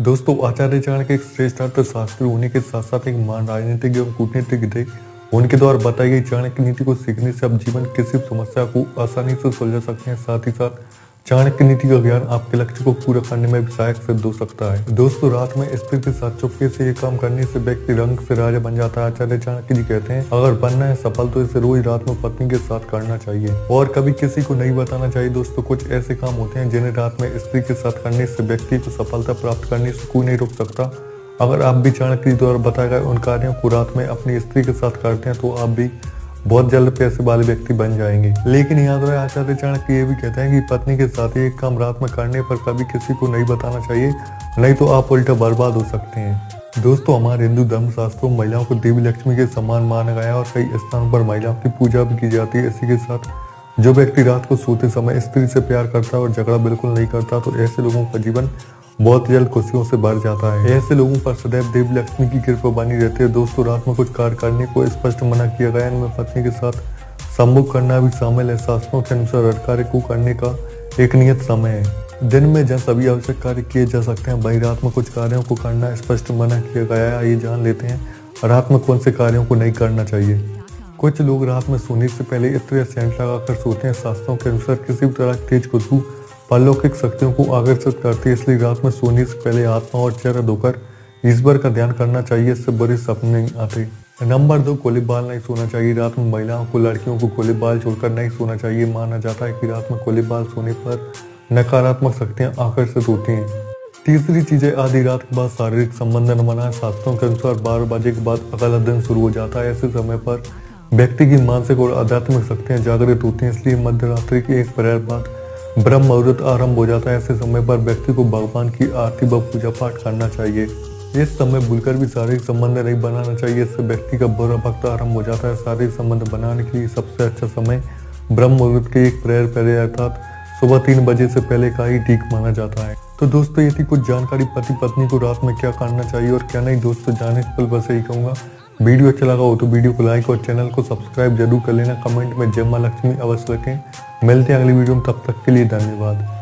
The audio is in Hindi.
दोस्तों, आचार्य चाणक्य एक श्रेष्ठ अर्थशास्त्री होने के साथ साथ एक महान राजनीतिक एवं कूटनीतिक थे। उनके द्वारा बताई गई चाणक्य नीति को सीखने से आप जीवन किसी समस्या को आसानी से सुलझा सकते हैं। साथ ही साथ चाणक्य नीति का ज्ञान आपके लक्ष्य को पूरा करने में भी सहायक सिद्ध हो सकता है। दोस्तों, रात में स्त्री के साथ चुपके से ये काम करने से व्यक्ति रंग से राजा बन जाता है, आचार्य चाणक्य जी कहते हैं। अगर बनना है सफल तो इसे रोज रात में पत्नी के साथ करना चाहिए। और कभी किसी को नहीं बताना चाहिए दोस्तों, कुछ ऐसे काम होते हैं जिन्हें रात में स्त्री के साथ करने से व्यक्ति को सफलता प्राप्त करने से कोई नहीं रोक सकता। अगर आप भी चाणक्य जी द्वारा बताए गए उन कार्यों को रात में अपनी स्त्री के साथ करते हैं तो आप भी बहुत जल्द पैसे वाले व्यक्ति बन जाएँगे। लेकिन याद रहे आचार्य चाणक्य ये भी कहते हैं कि पत्नी के साथ एक काम रात में करने पर कभी किसी को नहीं बताना चाहिए, नहीं तो आप उल्टा बर्बाद हो सकते हैं। दोस्तों, हमारे हिंदू धर्म शास्त्रों में महिलाओं को देवी लक्ष्मी के समान माना गया और कई स्थानों पर महिलाओं की पूजा भी की जाती है। इसी के साथ जो व्यक्ति रात को सोते समय स्त्री से प्यार करता है और झगड़ा बिल्कुल नहीं करता तो ऐसे लोगों का जीवन बहुत जल्द खुशियों से भर जाता है। ऐसे लोगों पर सदैव देवी लक्ष्मी की कृपा बनी रहती है। दोस्तों, रात में कुछ कार्य करने को स्पष्ट मना किया गया। इनमें पत्नी के साथ संभोग करना भी शामिल है। शास्त्रों के अनुसार हर कार्य को करने का एक नियत समय है। दिन में जहाँ सभी आवश्यक कार्य किए जा सकते हैं, वही रात में कुछ कार्यों को करना स्पष्ट मना किया गया है। ये जान लेते हैं, रात में कौन से कार्यों को नहीं करना चाहिए? कुछ लोग रात में सोने से पहले इत्र या सेंट लगाकर सोते हैं। शास्त्रों के अनुसार किसी भी तरह तेज खुशबू अलौकिक शक्तियों को आकर्षित करती है, इसलिए रात में सोने से पहले आत्मा और चेहरा धोकर ईश्वर का ध्यान करना चाहिए, इससे बुरे सपने आते। नंबर दो कोले बाल नहीं सोना चाहिए। रात में महिलाओं को, लड़कियों को कोले बाल छोड़कर नहीं सोना चाहिए। माना जाता है कि रात में कोले बाल सोने पर नकारात्मक शक्तियाँ आकर्षित होती हैं। तीसरी चीज़ है, आधी रात के बाद शारीरिक संबंध न बनाए शास्त्रों के अनुसार बारह बजे के बाद अगला दिन शुरू हो जाता है। ऐसे समय पर व्यक्ति की मानसिक और आध्यात्मिक शक्तियाँ जागृत होती हैं, इसलिए मध्य रात्रि के एक प्रहर बाद ब्रह्म मुहूर्त आरंभ हो जाता है। ऐसे समय पर व्यक्ति को भगवान की आरती व पूजा पाठ करना चाहिए। इस समय भूलकर भी शारीरिक संबंध नहीं बनाना चाहिए। इससे व्यक्ति का बुरा भक्त आरंभ हो जाता है। शारीरिक संबंध बनाने के लिए सबसे अच्छा समय ब्रह्म मुहूर्त के एक प्रेयर पहले अर्थात सुबह तीन बजे से पहले का ही ठीक माना जाता है। तो दोस्तों, ये थी कुछ जानकारी पति पत्नी को रात में क्या करना चाहिए और क्या नहीं। दोस्तों, जाने से पहले बस यही कहूँगा। वीडियो अच्छा लगा हो तो वीडियो को लाइक और चैनल को सब्सक्राइब ज़रूर कर लेना। कमेंट में जय माँ लक्ष्मी अवश्य रखें। मिलते हैं अगली वीडियो में, तब तक के लिए धन्यवाद।